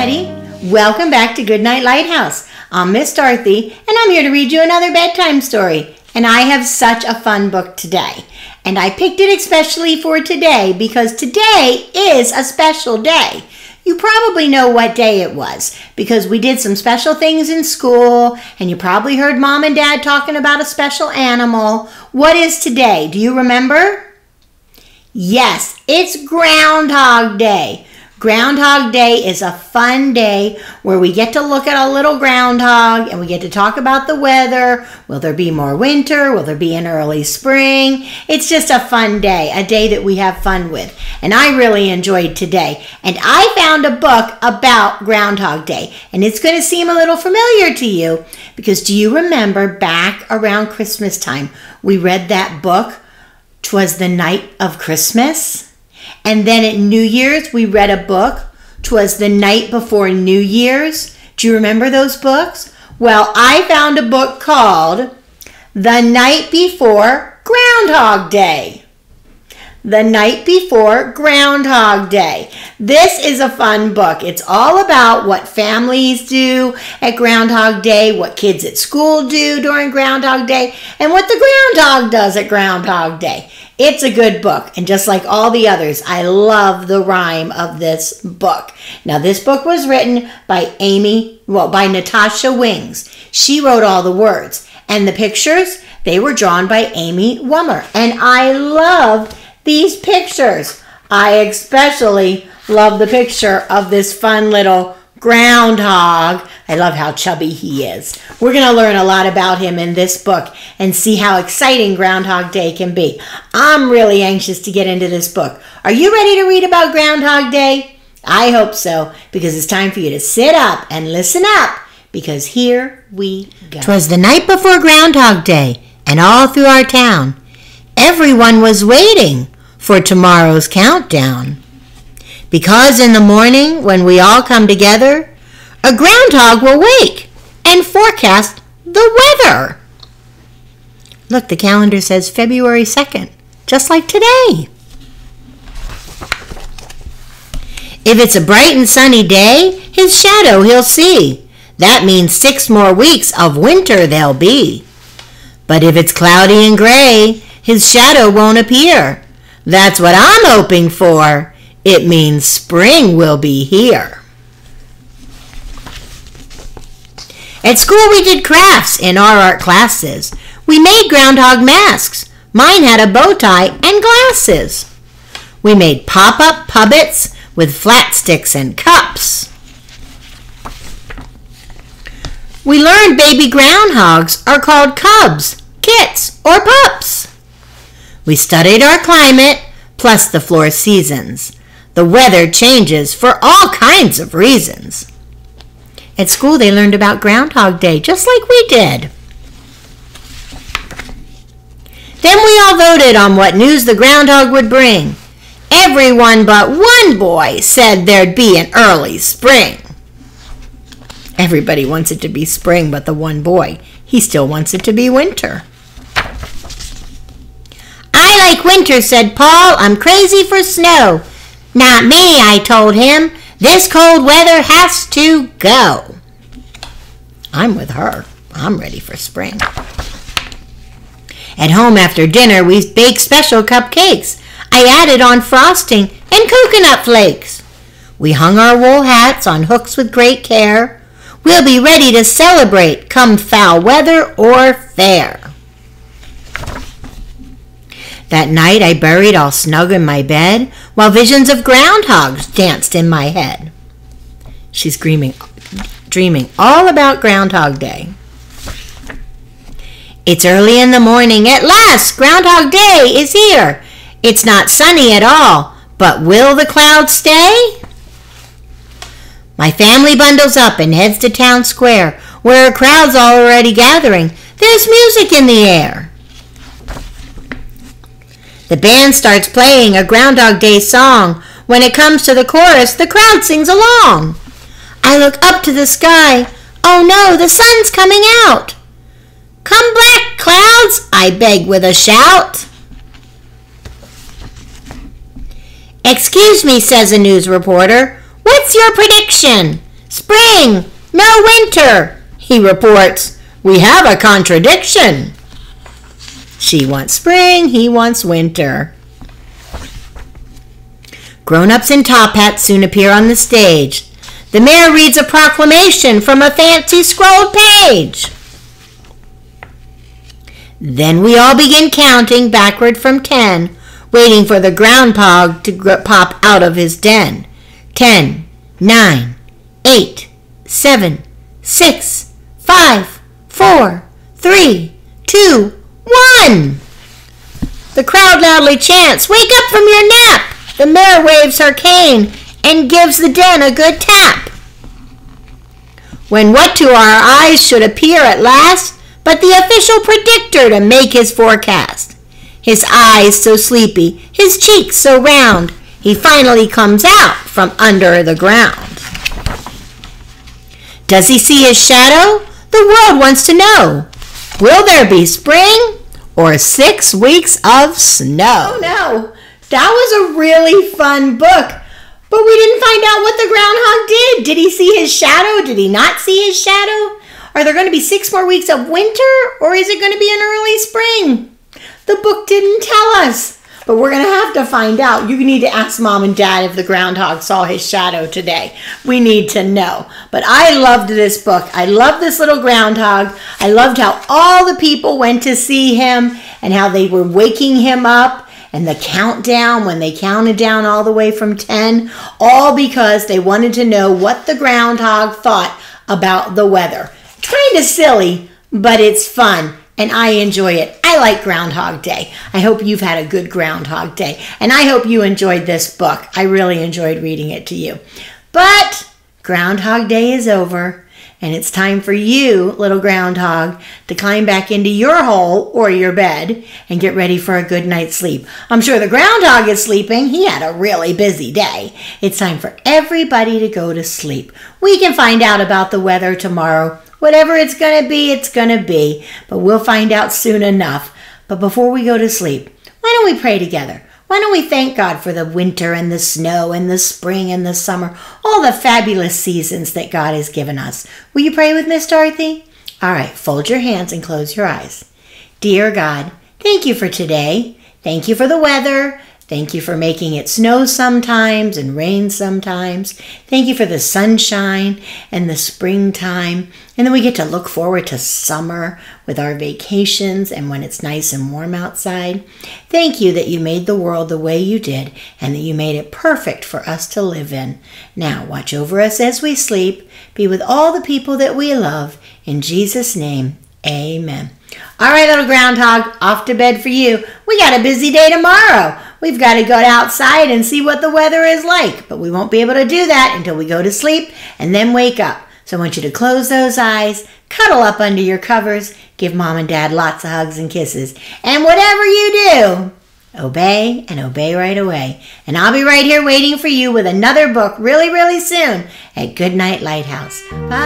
everybody. Welcome back to Goodnight Lighthouse. I'm Miss Dorothy, and I'm here to read you another bedtime story. And I have such a fun book today. And I picked it especially for today because today is a special day. You probably know what day it was because we did some special things in school, and you probably heard mom and dad talking about a special animal. What is today? Do you remember? Yes, it's Groundhog Day. Groundhog Day is a fun day where we get to look at a little groundhog and we get to talk about the weather. Will there be more winter? Will there be an early spring? It's just a fun day, a day that we have fun with. And I really enjoyed today. And I found a book about Groundhog Day. And it's going to seem a little familiar to you because do you remember back around Christmas time we read that book? Twas the night of Christmas. And then at New Year's, we read a book. Twas the night before New Year's. Do you remember those books? Well, I found a book called The Night Before Groundhog Day. The Night Before Groundhog Day. This is a fun book. It's all about what families do at Groundhog Day, what kids at school do during Groundhog Day, and what the groundhog does at Groundhog Day. It's a good book, and just like all the others, I love the rhyme of this book. Now, this book was written by Amy, well, by Natasha Wings. She wrote all the words, and the pictures, they were drawn by Amy Wummer. And I love these pictures. I especially love the picture of this fun little groundhog. I love how chubby he is. We're going to learn a lot about him in this book and see how exciting Groundhog Day can be. I'm really anxious to get into this book. Are you ready to read about Groundhog Day? I hope so, because it's time for you to sit up and listen up, because here we go. Twas the night before Groundhog Day, and all through our town, everyone was waiting for tomorrow's countdown. Because in the morning, when we all come together, a groundhog will wake and forecast the weather. Look, the calendar says February 2nd, just like today. If it's a bright and sunny day, his shadow he'll see. That means six more weeks of winter there'll be. But if it's cloudy and gray, his shadow won't appear. That's what I'm hoping for. It means spring will be here. At school, we did crafts in our art classes. We made groundhog masks. Mine had a bow tie and glasses. We made pop up puppets with flat sticks and cups. We learned baby groundhogs are called cubs, kits, or pups. We studied our climate plus the floor seasons. The weather changes for all kinds of reasons. At school, they learned about Groundhog Day, just like we did. Then we all voted on what news the groundhog would bring. Everyone but one boy said there'd be an early spring. Everybody wants it to be spring but the one boy. He still wants it to be winter. Like winter, said Paul. I'm crazy for snow. Not me, I told him. This cold weather has to go. I'm with her. I'm ready for spring. At home after dinner, we baked special cupcakes. I added on frosting and coconut flakes. We hung our wool hats on hooks with great care. We'll be ready to celebrate come foul weather or fair. That night I buried all snug in my bed while visions of groundhogs danced in my head. She's dreaming, dreaming all about Groundhog Day. It's early in the morning. At last, Groundhog Day is here. It's not sunny at all, but will the clouds stay? My family bundles up and heads to town square, where a crowd's already gathering. There's music in the air. The band starts playing a Groundhog Day song. When it comes to the chorus, the crowd sings along. I look up to the sky. Oh no, the sun's coming out. Come black clouds, I beg with a shout. Excuse me, says a news reporter. What's your prediction? Spring, no winter, he reports. We have a contradiction. She wants spring, he wants winter. Grown ups in top hats soon appear on the stage. The mayor reads a proclamation from a fancy scrolled page. Then we all begin counting backward from ten, waiting for the groundhog to pop out of his den. Ten, nine, eight, seven, six, five, four, three, two, one. The crowd loudly chants, Wake up from your nap! The mayor waves her cane and gives the den a good tap. When what to our eyes should appear at last but the official predictor to make his forecast. His eyes so sleepy, his cheeks so round, he finally comes out from under the ground. Does he see his shadow? The world wants to know. Will there be spring or six weeks of snow? Oh no, that was a really fun book. But we didn't find out what the groundhog did. Did he see his shadow? Did he not see his shadow? Are there going to be six more weeks of winter or is it going to be an early spring? The book didn't tell us. But we're going to have to find out. You need to ask mom and dad if the groundhog saw his shadow today. We need to know. But I loved this book. I loved this little groundhog. I loved how all the people went to see him and how they were waking him up and the countdown when they counted down all the way from 10, all because they wanted to know what the groundhog thought about the weather. Kind of silly, but it's fun and I enjoy it. I like Groundhog Day. I hope you've had a good Groundhog Day, and I hope you enjoyed this book. I really enjoyed reading it to you. But Groundhog Day is over, and it's time for you, little groundhog, to climb back into your hole or your bed and get ready for a good night's sleep. I'm sure the groundhog is sleeping. He had a really busy day. It's time for everybody to go to sleep. We can find out about the weather tomorrow Whatever it's going to be, it's going to be, but we'll find out soon enough. But before we go to sleep, why don't we pray together? Why don't we thank God for the winter and the snow and the spring and the summer, all the fabulous seasons that God has given us? Will you pray with Miss Dorothy? All right, fold your hands and close your eyes. Dear God, thank you for today. Thank you for the weather. Thank you for making it snow sometimes and rain sometimes. Thank you for the sunshine and the springtime. And then we get to look forward to summer with our vacations and when it's nice and warm outside. Thank you that you made the world the way you did and that you made it perfect for us to live in. Now, watch over us as we sleep. Be with all the people that we love. In Jesus' name, amen. All right, little groundhog, off to bed for you. We got a busy day tomorrow. We've got to go outside and see what the weather is like, but we won't be able to do that until we go to sleep and then wake up. So I want you to close those eyes, cuddle up under your covers, give mom and dad lots of hugs and kisses. And whatever you do, obey and obey right away. And I'll be right here waiting for you with another book really, really soon at Goodnight Lighthouse. Bye.